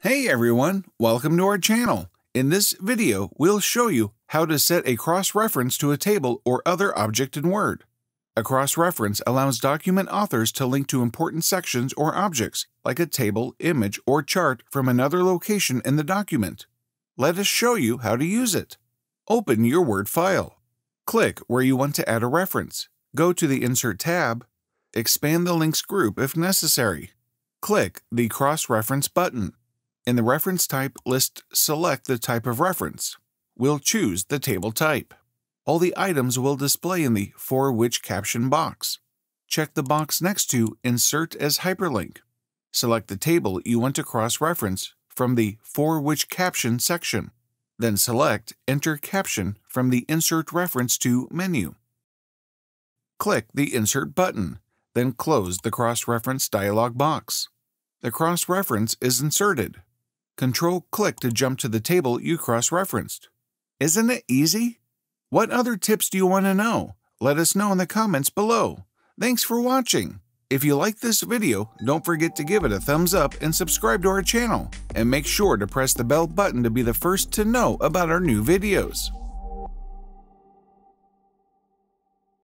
Hey everyone, welcome to our channel. In this video, we'll show you how to set a cross-reference to a table or other object in Word. A cross-reference allows document authors to link to important sections or objects, like a table, image, or chart from another location in the document. Let us show you how to use it. Open your Word file. Click where you want to add a reference. Go to the Insert tab. Expand the links group if necessary. Click the Cross-Reference button. In the reference type list, select the type of reference. We'll choose the table type. All the items will display in the For Which Caption box. Check the box next to Insert as Hyperlink. Select the table you want to cross-reference from the For Which Caption section. Then select Entire Caption from the Insert Reference to menu. Click the Insert button, then close the cross-reference dialog box. The cross-reference is inserted. Control-click to jump to the table you cross-referenced. Isn't it easy? What other tips do you want to know? Let us know in the comments below. Thanks for watching. If you like this video, don't forget to give it a thumbs up and subscribe to our channel. And make sure to press the bell button to be the first to know about our new videos.